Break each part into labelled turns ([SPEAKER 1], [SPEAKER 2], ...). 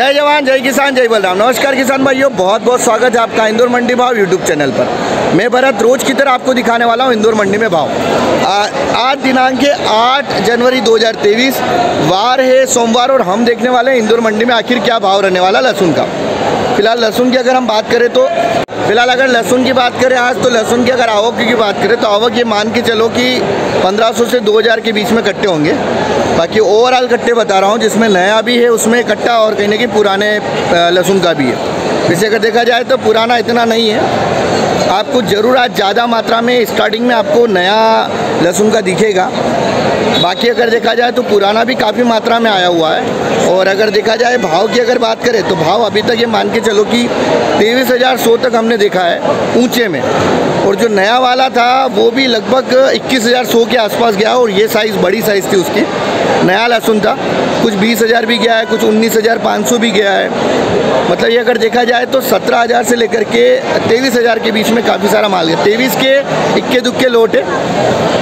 [SPEAKER 1] जय जवान, जय किसान, जय बलराम। नमस्कार किसान भाइयों, बहुत बहुत स्वागत है आपका इंदौर मंडी भाव यूट्यूब चैनल पर। मैं भरत रोज की तरह आपको दिखाने वाला हूँ इंदौर मंडी में भाव। आज दिनांक है आठ जनवरी 2023 वार है सोमवार और हम देखने वाले हैं इंदौर मंडी में आखिर क्या भाव रहने वाला लहसुन का। फ़िलहाल लहसुन की अगर हम बात करें तो फ़िलहाल अगर लहसुन की बात करें आज तो लहसुन की अगर आवक की बात करें तो आवक ये मान के चलो कि 1500 से 2000 के बीच में कट्टे होंगे। बाकी ओवरऑल कट्टे बता रहा हूँ, जिसमें नया भी है, उसमें कट्टा और कहीं ना कहीं पुराने लहसुन का भी है। वैसे अगर देखा जाए तो पुराना इतना नहीं है। आपको ज़रूर आज ज़्यादा मात्रा में स्टार्टिंग में आपको नया लहसुन का दिखेगा। बाकी अगर देखा जाए तो पुराना भी काफ़ी मात्रा में आया हुआ है। और अगर देखा जाए भाव की अगर बात करें तो भाव अभी तक ये मान के चलो कि तेईस हज़ार सौ तक हमने देखा है ऊँचे में। और जो नया वाला था, वो भी लगभग इक्कीस हज़ार सौ के आसपास गया और ये साइज़ बड़ी साइज़ थी उसकी। नया लहसुन था। कुछ बीस हज़ार भी गया है, कुछ उन्नीस हज़ार पाँच सौ भी गया है। मतलब ये अगर देखा जाए तो सत्रह हज़ार से लेकर के तेईस हज़ार के बीच में काफ़ी सारा माल गया। तेईस के इक्के दुक्के लोट है।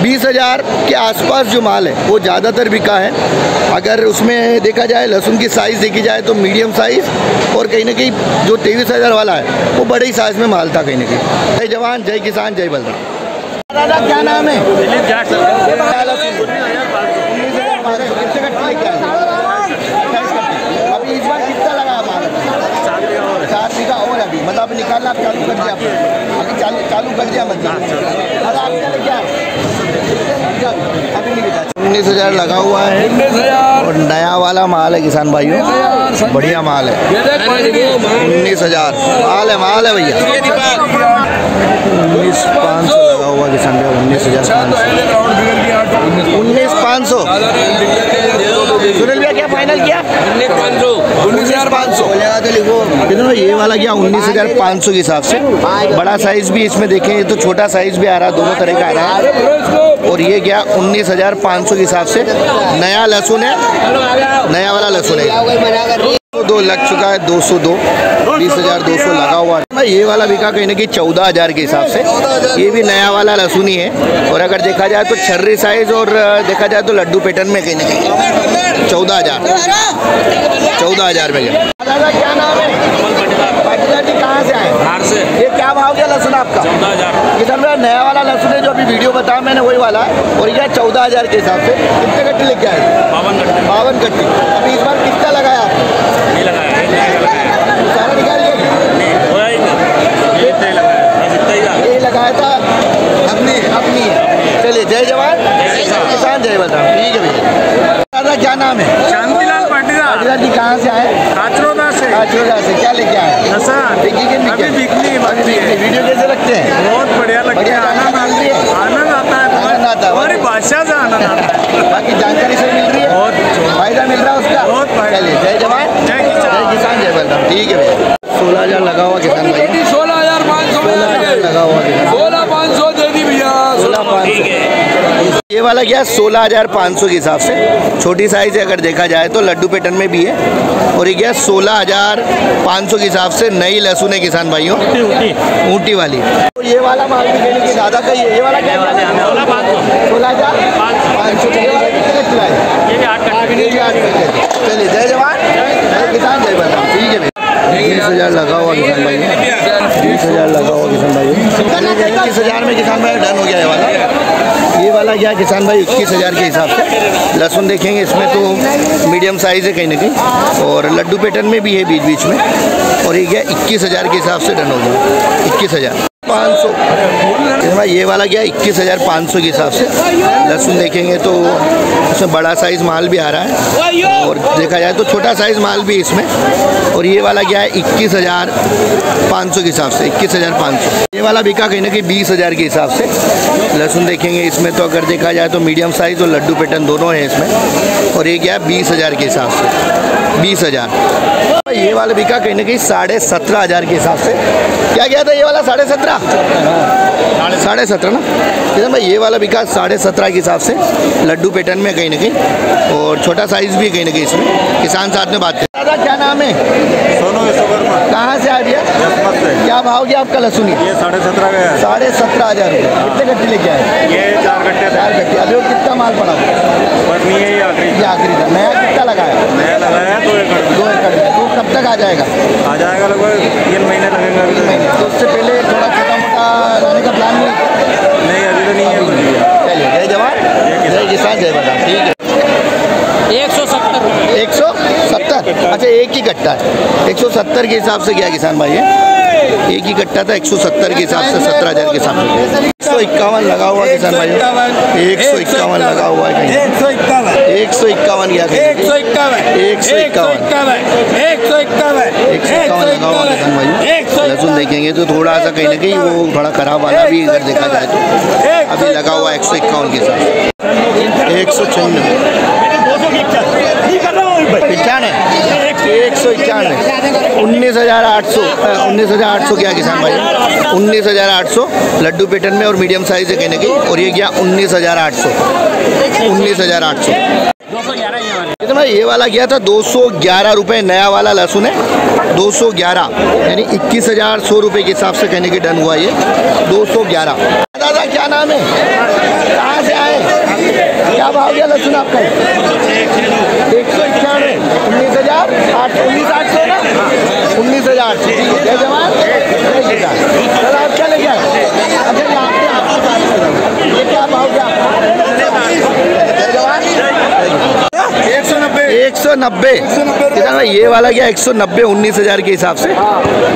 [SPEAKER 1] बीस हज़ार के आसपास जो माल है, वो ज़्यादातर बिका है। अगर उसमें देखा जाए, लहसुन की साइज़ देखी जाए तो मीडियम साइज़ और कहीं ना कहीं जो तेईस हज़ार वाला है, वो बड़े ही साइज़ में माल था कहीं ना कहीं। जय जवान, जय किसान, जय बलराम। दादा, क्या नाम है? और अभी। मतलब निकालना चालू कर दिया। अभी चालू चालू कर दिया मतलब। क्या उन्नीस हज़ार लगा हुआ है। और नया वाला माल है किसान भाइयों। बढ़िया माल है। उन्नीस हज़ार। माल है माल है भैया। उन्नीस पाँच सौ लगा हुआ किसान भैया उन्नीस हज़ार पाँच सौ। उन्नीस पाँच सौ। सुनील भैया क्या फाइनल किया? उन्नीस हज़ार पाँच सौ। ये वाला गया उन्नीस हज़ार पाँच सौ के हिसाब से? बड़ा साइज़ भी इसमें देखें, ये तो छोटा साइज़ भी आ रहा है दोनों तरह का आ रहा है। और ये क्या, उन्नीस हज़ार पाँच सौ के हिसाब से नया लहसुन है? नया वाला लहसुन है। दो लग चुका है दो सौ दो बीस हज़ार दो सौ लगा हुआ है। ये वाला बिका कहीं ना कहीं चौदह हज़ार के हिसाब से। ये भी नया वाला लहसुन ही। और अगर देखा जाए तो छर्री साइज़ और देखा जाए तो लड्डू पैटर्न में कहीं ना कहीं चौदह हज़ार। चौदह हज़ार में दादा क्या नाम है? कहाँ से आए?
[SPEAKER 2] बाहर से।
[SPEAKER 1] ये क्या भाव गया लहसुन आपका?
[SPEAKER 2] चौदह हज़ार।
[SPEAKER 1] सर मेरा नया वाला लहसुन है जो अभी वीडियो बताया मैंने वही वाला है। और ये चौदह हज़ार के हिसाब से। कितने कट्टे लेके आए?
[SPEAKER 2] बावन घंटे
[SPEAKER 1] बावन कट्टे। अभी इस बार कितना लगाया आपने
[SPEAKER 2] नहीं लगाया एक नहीं लगाया
[SPEAKER 1] सारा निकाल लिया
[SPEAKER 2] नहीं होया ही नहीं ये इतना ही लगाया बस इतना ही था
[SPEAKER 1] ये लगाया था अपनी अपनी है चलिए जय जवान किसान ठीक है भैया। दादा क्या नाम है?
[SPEAKER 3] शांतिलाल पाटीदार।
[SPEAKER 1] पाटीदार जी कहाँ से आए?
[SPEAKER 3] काचरोदा से।
[SPEAKER 1] काचोदा से क्या लेके आए?
[SPEAKER 3] नशा।
[SPEAKER 1] बिकी के
[SPEAKER 3] अभी बिकनी
[SPEAKER 1] बिकनी
[SPEAKER 3] है।
[SPEAKER 1] वीडियो कैसे रखते हैं?
[SPEAKER 3] बहुत बढ़िया लगता है। आनंद आनंद आता है।
[SPEAKER 1] आनंद आता है।
[SPEAKER 3] हमारी भाषा से आनंद आता है।
[SPEAKER 1] बाकी जानकारी सही मिल रही है?
[SPEAKER 3] बहुत
[SPEAKER 1] फ़ायदा मिल रहा है उसका?
[SPEAKER 3] बहुत फ़ायदा।
[SPEAKER 1] जय जवान।
[SPEAKER 3] जय किसान।
[SPEAKER 1] जय किसान जय बलराम। ठीक है भैया। सोलह हज़ार लगा हुआ किसान भाई। ये वाला गया सोलह हज़ार पाँच सौ के हिसाब से? छोटी साइज़ है अगर देखा जाए तो लड्डू पैटर्न में भी है। और ये गया सोलह हज़ार पाँच सौ के हिसाब से नई लहसुन है किसान भाइयों। ऊँटी वाली। तो ये वाला माल भी देने की ज़्यादा का है ये वाला क्या
[SPEAKER 2] सोलह
[SPEAKER 1] सोलह हज़ार पाँच सौ। चलिए जय जवान। जय किसान जय बलराम। ठीक है भैया बीस हज़ार लगा हुआ किसान भाई। बीस हज़ार लगा हुआ किसान भाई। इक्कीस हज़ार में किसान भाई डन हो गया ये वाला। ये वाला गया किसान भाई इक्कीस हज़ार के हिसाब से? लहसुन देखेंगे, इसमें तो मीडियम साइज़ है कहीं ना कहीं। और लड्डू पैटर्न में भी है बीच बीच में। और ये क्या, इक्कीस हज़ार के हिसाब से डन हो गया। इक्कीस हज़ार। पाँच सौ। ये वाला गया इक्कीस हज़ार पाँच सौ के हिसाब से। लहसुन देखेंगे तो इसमें बड़ा साइज़ माल भी आ रहा है। और देखा जाए तो छोटा साइज़ माल भी इसमें। और ये वाला गया है, इक्कीस हज़ार पाँच सौ के हिसाब से, इक्कीस हज़ार पाँच सौ। ये वाला बिका कहीं ना कहीं बीस हज़ार के हिसाब से। लहसुन देखेंगे इसमें तो अगर देखा जाए तो मीडियम साइज़ और लड्डू पैटर्न दोनों हैं इसमें। और ये गया है बीस हज़ार के हिसाब से बीस हज़ार। ये वाला बिका कहीं ना कहीं साढ़े सत्रह हज़ार के हिसाब से। क्या गया था ये वाला साढ़े सत्रह? साढ़े सत्रह ना? किसान भाई ये वाला बिका साढ़े सत्रह के हिसाब से लड्डू पैटर्न में कहीं ना कहीं और छोटा साइज़ भी कहीं ना कहीं इसमें। किसान साथ में बात करें दादा क्या नाम है?
[SPEAKER 3] सोनू
[SPEAKER 1] कहाँ से क्या भाव गया आपका? लहसुन
[SPEAKER 3] ये साढ़े सत्रह का है।
[SPEAKER 1] साढ़े सत्रह हज़ार रुपये। कितने गट्टे लेके आए?
[SPEAKER 3] ये चार घंटे
[SPEAKER 1] चार गट्टे। अभी कितना माल पड़ा?
[SPEAKER 3] बस नहीं है ये आखिरी।
[SPEAKER 1] ये आखिरी था। नया कितना लगाया?
[SPEAKER 3] नया लगाया दो एकड़
[SPEAKER 1] दो एकड़ में। तो कब तक आ जाएगा?
[SPEAKER 3] आ जाएगा लगभग तीन महीने लगेंगे अभी तो
[SPEAKER 1] तो उससे पहले थोड़ा छोटा मोटा लाने का प्लान नहीं
[SPEAKER 3] नहीं अभी तो नहीं है।
[SPEAKER 1] चलिए जय जवान। जय किसान। जय बदाम ठीक है।
[SPEAKER 2] एक सौ सत्तर रुपये
[SPEAKER 1] एक सौ सत्तर अच्छा एक ही कट्टा है एक सौ सत्तर के हिसाब से क्या किसान भाई है एक ही कट्टा था एक सौ सत्तर के हिसाब से सत्रह हज़ार के हिसाब से एक सौ इक्यावन लगा हुआ किसान भाई एक सौ इक्यावन लगा हुआ है
[SPEAKER 4] एक सौ इक्यावन
[SPEAKER 1] सौ क्या
[SPEAKER 4] एक सौ इक्यावन
[SPEAKER 1] एक सौ इक्यावन
[SPEAKER 4] एक सौ इक्यावन
[SPEAKER 1] एक सौ इक्यावन लगा हुआ किसान भाई लहसुन देखेंगे तो थोड़ा सा कहीं ना कहीं वो थोड़ा खराब वाला भी अगर देखा जाए तो अभी लगा हुआ एक सौ इक्यावन के साथ एक सौ छियानवे पचानवे एक सौ इक्यानवे। उन्नीस हज़ार आठ सौ उन्नीस हज़ार आठ सौ क्या किसान भाई? उन्नीस हज़ार आठ सौ, लड्डू पेटर्न में और मीडियम साइज़ है कहने की, और ये गया उन्नीस हज़ार आठ सौ। उन्नीस हज़ार आठ सौ। कितना ये वाला गया था? दो सौ ग्यारह रुपये नया वाला लहसुन है। दो सौ ग्यारह, यानी इक्कीस हज़ार सौ रुपये के हिसाब से कहने की डन हुआ ये। दो सौ ग्यारह। दादा, क्या नाम है? कहाँ से आए? क्या भाव दिया लहसुन आपका एक सौ इक्यानवे उन्नीस हज़ार आठ उन्नीस आठ सौ ना उन्नीस हज़ार आठ सौ ठीक है जय जवान। जय किसान सर आप क्या लेके आए अच्छा यहाँ पे आपकी बात कर रहा हूँ। ये क्या भाव क्या? जय जवान।
[SPEAKER 4] एक सौ नब्बे।
[SPEAKER 1] एक सौ नब्बे। भाई ये वाला गया एक सौ नब्बे उन्नीस हज़ार के हिसाब से?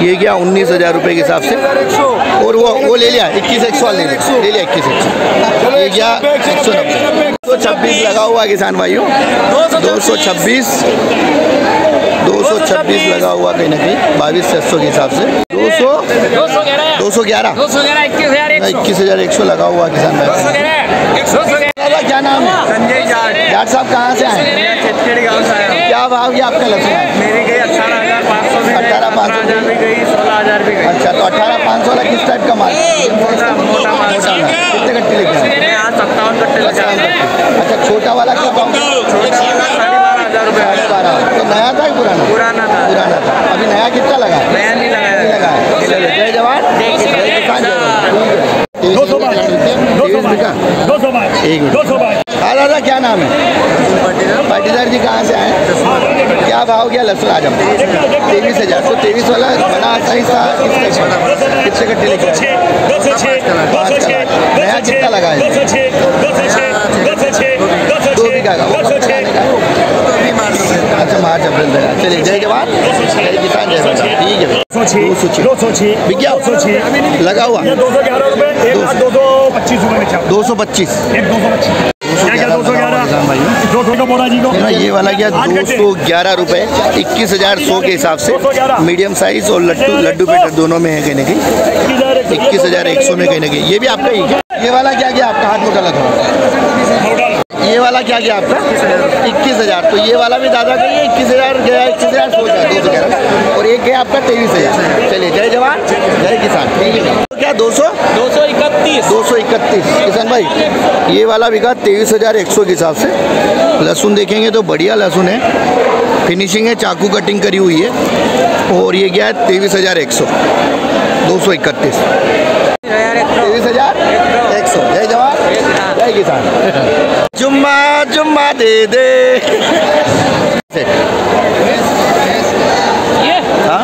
[SPEAKER 1] ये गया उन्नीस हज़ार रुपये के हिसाब से? और वो वो ले लिया इक्कीस एक सौ ले लिया। ले लिया इक्कीस एक सौ। ये गया एक सौ नब्बे दो छब्बीस लगा हुआ किसान भाइयों। दो सौ छब्बीस। दो सौ छब्बीस लगा हुआ कहीं ना कहीं बाईस छः सौ के हिसाब से। दो सौ?
[SPEAKER 2] दो सौ ग्यारह।
[SPEAKER 1] सौ
[SPEAKER 2] सौ इक्कीस हज़ार एक सौ
[SPEAKER 1] सौ लगा हुआ किसान भाई।
[SPEAKER 2] सौ
[SPEAKER 1] क्या नाम? है
[SPEAKER 3] संजय जाट।
[SPEAKER 1] जाट साहब कहाँ से आए?
[SPEAKER 3] गाँव से आया
[SPEAKER 1] क्या भाव ये आपका है
[SPEAKER 3] मेरी गई अठारह हज़ार पाँच सौ भी
[SPEAKER 1] 18,500
[SPEAKER 3] हज़ार भी गई सोलह हज़ार भी गई।
[SPEAKER 1] अच्छा तो अठारह पाँच सौ किस टाइप का माल?
[SPEAKER 3] मोटा मोटा माल।
[SPEAKER 1] कितने कट्टे लेके आए?
[SPEAKER 3] सत्तावन कट्टे लेके
[SPEAKER 1] अच्छा छोटा वाला क्या भाव
[SPEAKER 3] छोटा वाला साढ़े बारह हज़ार रुपये
[SPEAKER 1] साढ़े बारह तो नया था कि पुराना
[SPEAKER 3] पुराना था
[SPEAKER 1] पुराना था अभी नया कितना लगा
[SPEAKER 3] नया नहीं लगाया
[SPEAKER 1] नहीं लगा जय जवान जय किसान
[SPEAKER 5] दो सौ दो सौ सौ
[SPEAKER 1] एक
[SPEAKER 5] दो सौ
[SPEAKER 1] हाँ दादा क्या नाम है पाटीदार जी कहाँ से आए क्या भाव गया लहसुन आज हम तेईस हज़ार तो तेईस वाला बड़ा सही था कितने कट्टे लेके आए?
[SPEAKER 5] छः दो सौ छः दो सौ छः दो
[SPEAKER 1] नया कितना लगा है?
[SPEAKER 5] दो सौ सौ सौ सौ
[SPEAKER 1] बीघा का
[SPEAKER 5] सौ
[SPEAKER 1] अच्छा मार्च अप्रैल तक चलिए जय जवान जय किसान जय किसान ठीक है
[SPEAKER 5] दो सौ छः दो सौ छः
[SPEAKER 1] बिक
[SPEAKER 5] दो सौ छः
[SPEAKER 1] लगा हुआ
[SPEAKER 5] ये दो सौ ग्यारह रुपये एक लाख दो सौ पच्चीस रुपये
[SPEAKER 1] दो सौ पच्चीस
[SPEAKER 5] एक दो सौ पच्चीस क्या क्या दो सौ ग्यारह दो सौ का बोरा जी को
[SPEAKER 1] ये वाला गया
[SPEAKER 5] आठ
[SPEAKER 1] दो सौ ग्यारह रुपये इक्कीस हज़ार सौ के हिसाब से मीडियम साइज़ और लड्डू लड्डू पेटर दोनों में है कहने की इक्कीस हज़ार एक सौ में कहने की ये भी आपका ही ये वाला क्या गया आपका हाथ में गलत लगा ये वाला क्या गया आपका? इक्कीस हज़ार। तो ये वाला भी दादा का ही है इक्कीस हज़ार गया इक्कीस हज़ार सौ गया दो सौ ग्यारह और एक गया आपका तेईस हज़ार। चलिए जय जवान जय किसान। ठीक है। तो क्या दो सौ?
[SPEAKER 2] दो सौ इकतीस।
[SPEAKER 1] दो सौ इकतीस। किसान भाई ये वाला बिका तेईस हज़ार एक सौ के हिसाब से। लहसुन देखेंगे तो बढ़िया लहसुन है। फिनिशिंग है चाकू कटिंग करी हुई है। और ये गया है तेईस हज़ार एक सौ। दो सौ इकतीस। तेईस हज़ार एक सौ जय जवान जय किसान जुम्मा दे दे।
[SPEAKER 2] ये?
[SPEAKER 1] हाँ?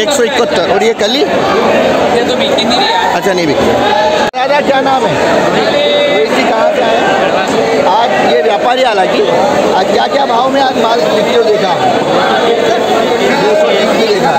[SPEAKER 2] एक सौ इकहत्तर।
[SPEAKER 1] और ये कली?
[SPEAKER 2] ये तो बिक नहीं
[SPEAKER 1] अच्छा नहीं बिक। दादा क्या नाम है? कहाँ से आए? आज ये व्यापारी हालाँकि आज क्या क्या भाव में आज माल बिक्री हो देखा? दो सौ देखा।